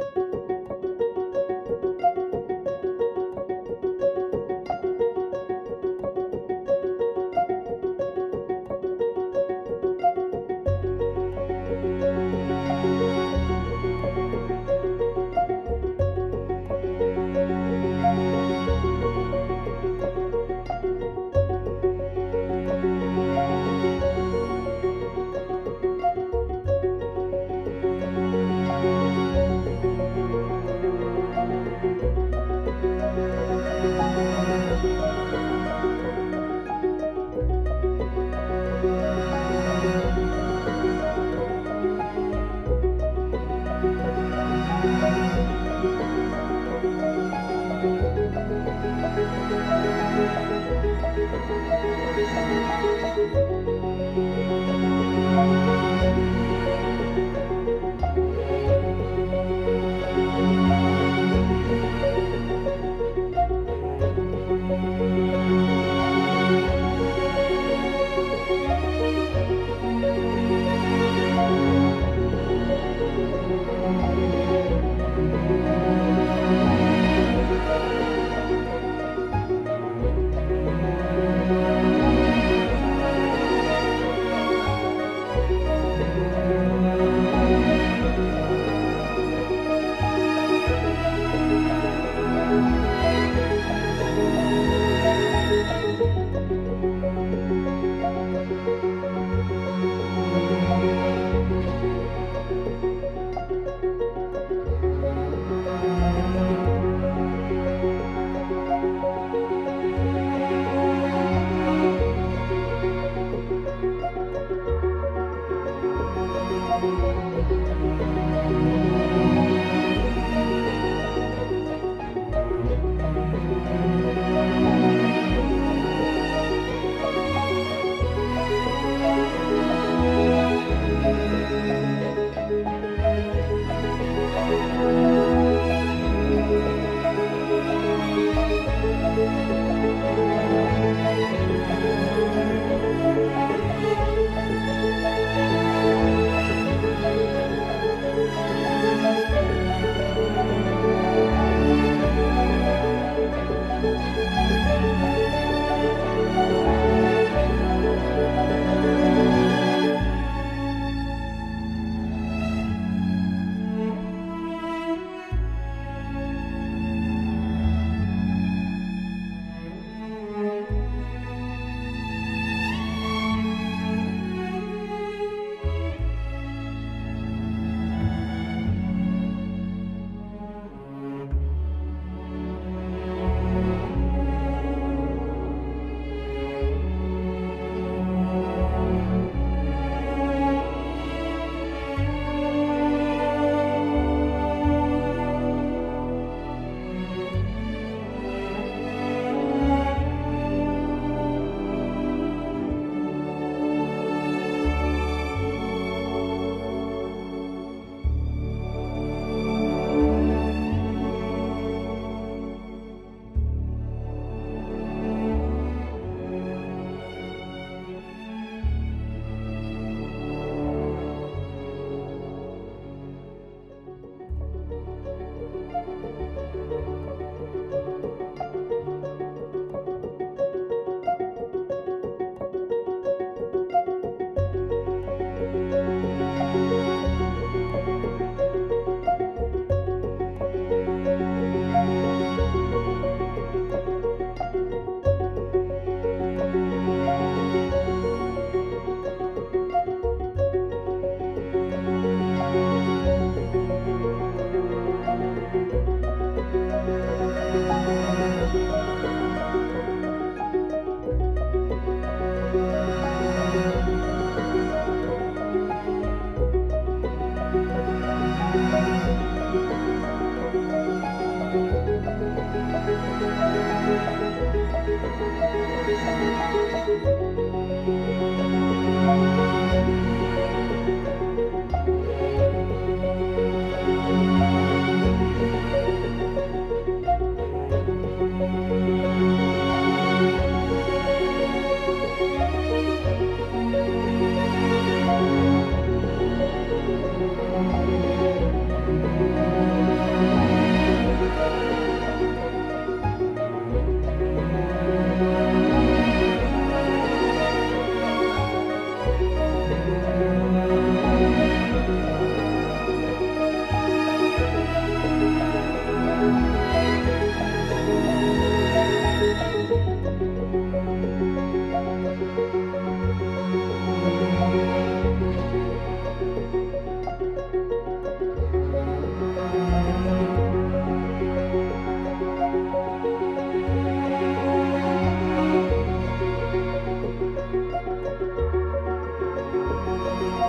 Thank you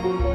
¡Gracias!